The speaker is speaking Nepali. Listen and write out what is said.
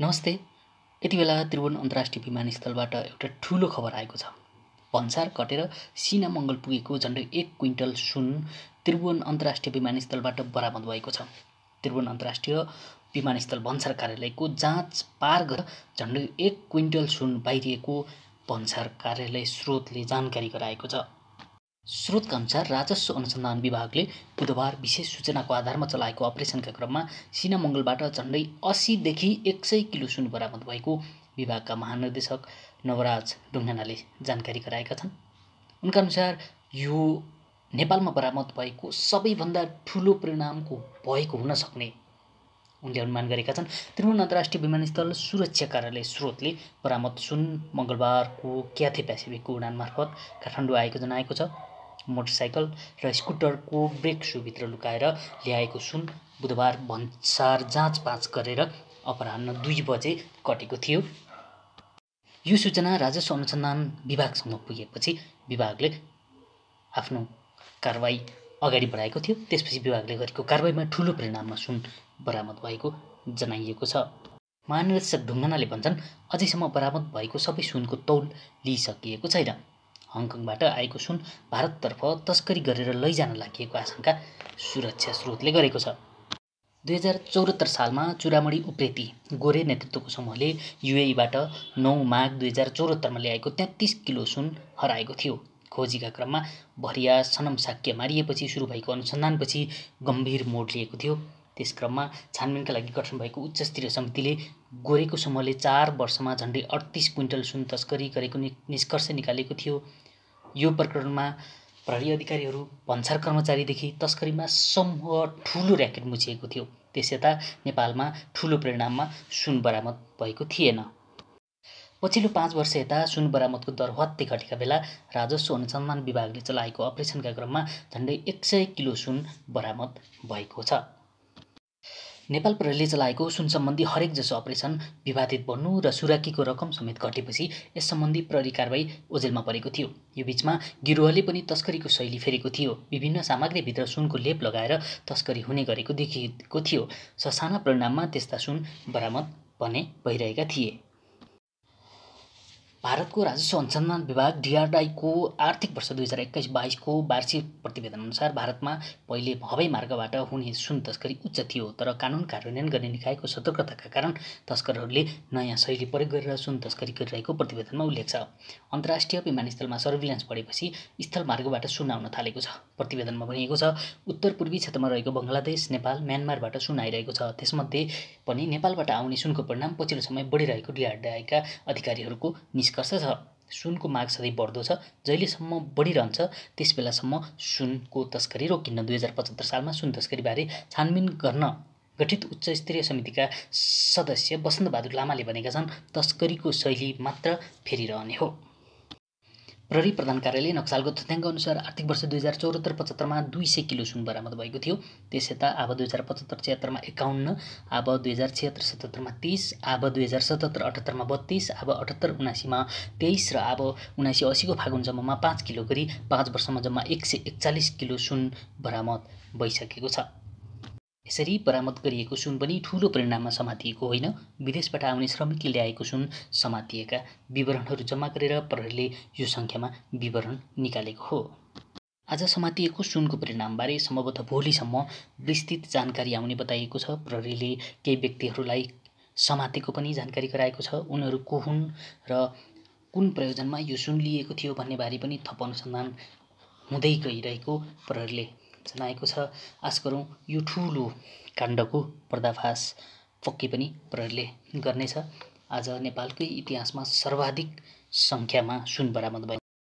नमस्ते। यति बेला त्रिभुवन अन्तर्राष्ट्रिय विमानस्थलबाट एउटा ठुलो खबर आएको छ। भन्सार कटेर सिना मङ्गल पुगेको झन्डै एक क्विन्टल सुन त्रिभुवन अन्तर्राष्ट्रिय विमानस्थलबाट बरामद भएको छ। त्रिभुवन अन्तर्राष्ट्रिय विमानस्थल भन्सार कार्यालयको जाँच पार गरेर झन्डै एक क्विन्टल सुन बाहिरिएको भन्सार कार्यालय स्रोतले जानकारी गराएको छ। स्रोतका अनुसार राजस्व अनुसन्धान विभागले बुधबार विशेष सूचनाको आधारमा चलाएको अपरेसनका क्रममा सिना मङ्गलबाट झन्डै असीदेखि एक सय किलो सुन बरामद भएको विभागका महानिर्देशक नवराज ढुङ्गानाले जानकारी गराएका छन्। उनका अनुसार यो नेपालमा बरामद भएको सबैभन्दा ठुलो परिणामको भएको हुन सक्ने उनले अनुमान गरेका छन्। त्रिभुवन अन्तर्राष्ट्रिय विमानस्थल सुरक्षा कार्यालय स्रोतले बरामद सुन मङ्गलबारको क्याथे पेसिफिकको उडान मार्फत काठमाडौँ आएको जनाएको छ। मोटरसाइकल र स्कुटरको ब्रेक सुभित्र लुकाएर ल्याएको सुन। बुधबार भन्सार जाँच पाँच गरेर अपराह्न दुई बजे कटेको थियो। यो सूचना राजस्व अनुसन्धान विभागसम्म पुगेपछि विभागले आफ्नो कारवाही अगाडि बढाएको थियो। त्यसपछि विभागले गरेको कारवाहीमा ठुलो परिणाममा सुन बरामद भएको जनाइएको छ। महानिर्देशक ढुङ्गानाले भन्छन् अझैसम्म बरामद भएको सबै सुनको तौल लिइसकिएको छैन। हङकङबाट आएको सुन भारततर्फ तस्करी गरेर लैजान लागि आशंका सुरक्षा स्रोतले गरेको छ। दुई हजार चौहत्तर सालमा चुरामणी उप्रेती गोरे नेतृत्वको समूहले युएईबाट नौ माघ दुई हजार चौहत्तरमा ल्याएको तेत्तिस किलो सुन हराएको थियो। खोजीका क्रममा भरिया सनम साक्य मारिएपछि सुरु भएको अनुसन्धानपछि गम्भीर मोड लिएको थियो। त्यस क्रममा छानबिनका लागि गठन भएको उच्च स्तरीय समितिले गोरेको समूहले चार वर्षमा झन्डै अडतिस क्विन्टल सुन तस्करी गरेको निष्कर्ष निकालेको थियो। यो प्रकरणमा प्रहरी अधिकारीहरू भन्सार कर्मचारीदेखि तस्करीमा समूह ठुलो ऱ्याकेट मुछिएको थियो। त्यस यता नेपालमा ठुलो परिणाममा सुन बरामद भएको थिएन। पछिल्लो पाँच वर्ष यता सुन बरामदको दर हत्ते घटेका बेला राजस्व अनुसन्धान विभागले चलाएको अपरेसनका क्रममा झन्डै एक सय किलो सुन बरामद भएको छ। नेपाल प्रहरीले चलाएको सुन सम्बन्धी हरेक जसो अपरेसन विवादित बन्नु र सुराकीको रकम समेत घटेपछि यस सम्बन्धी प्रहरी कारवाही ओझेलमा परेको थियो। यो बिचमा गिरोहले पनि तस्करीको शैली फेरेको थियो। विभिन्न सामग्रीभित्र सुनको लेप लगाएर तस्करी हुने गरेको देखिएको थियो। ससाना परिणाममा त्यस्ता सुन बरामद भने भइरहेका थिए। भारतको राजस्व अनुसन्धान विभाग डिआरआईको आर्थिक वर्ष दुई हजार एक्काइस बाइसको वार्षिक प्रतिवेदन अनुसार भारतमा पहिले हवाई मार्गबाट हुने सुन तस्करी उच्च थियो तर कानुन कार्यान्वयन गर्ने निकायको सतर्कताका कारण तस्करहरूले नयाँ शैली प्रयोग गरेर सुन तस्करी गरिरहेको प्रतिवेदनमा उल्लेख छ। अन्तर्राष्ट्रिय विमानस्थलमा सर्भिलेन्स बढेपछि स्थल मार्गबाट सुन आउन थालेको छ। प्रतिवेदनमा भनिएको छ। उत्तर पूर्वी क्षेत्रमा रहेको बङ्गलादेश नेपाल म्यानमारबाट सुन आइरहेको छ। त्यसमध्ये पनि नेपालबाट आउने सुनको परिणाम पछिल्लो समय बढिरहेको डिआरडिआईका अधिकारीहरूको निष्क निष्कर्ष छ। सुनको माग सधैँ बढ्दो छ जहिलेसम्म बढिरहन्छ त्यस बेलासम्म सुनको तस्करी रोकिन्न दुई हजार पचहत्तर सालमा सुन तस्करीबारे छानबिन गर्न गठित उच्च स्तरीय समितिका सदस्य बसन्तबहादुर लामाले भनेका छन् तस्करीको शैली मात्र फेरिरहने हो। प्रहरी प्रधान कार्यालय नक्सालको तथ्याङ्क अनुसार आर्थिक वर्ष दुई हजार चौहत्तर पचहत्तरमा दुई सय किलो सुन बरामद भएको थियो। त्यस यता अब दुई हजार पचहत्तर छिहत्तरमा एकाउन्न अब दुई हजार छिहत्तर सतहत्तरमा तिस अब दुई हजार सतहत्तर अठहत्तरमा बत्तिस अब अठहत्तर उनासीमा तेइस र अब उनासी असीको फागुन जम्मामा पाँच किलो गरी पाँच वर्षमा जम्मा एक सय एकचालिस किलो सुन बरामद भइसकेको छ। यसरी बरामद गरिएको सुन पनि ठुलो परिणाममा समातिएको होइन। विदेशबाट आउने श्रमिकले ल्याएको सुन समातिएका विवरणहरू जम्मा गरेर प्रहरीले यो सङ्ख्यामा विवरण निकालेको हो। आज समातिएको सुनको परिणामबारे सम्भवतः भोलिसम्म विस्तृत जानकारी आउने बताइएको छ। प्रहरीले केही व्यक्तिहरूलाई समातेको पनि जानकारी गराएको छ। उनीहरू को हुन् र कुन प्रयोजनमा यो सुन लिएको थियो भन्ने बारे पनि थप अनुसन्धान हुँदै गइरहेको प्रहरीले जनाएको छ। आश गरौँ यो ठुलो काण्डको पर्दाफास पक्कै पनि प्रहरीले गर्नेछ। आज नेपालकै इतिहासमा सर्वाधिक सङ्ख्यामा सुन बरामद भयो